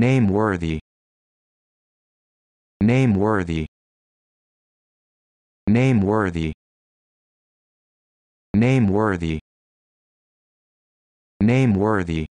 Nameworthy. Nameworthy. Nameworthy. Nameworthy. Nameworthy.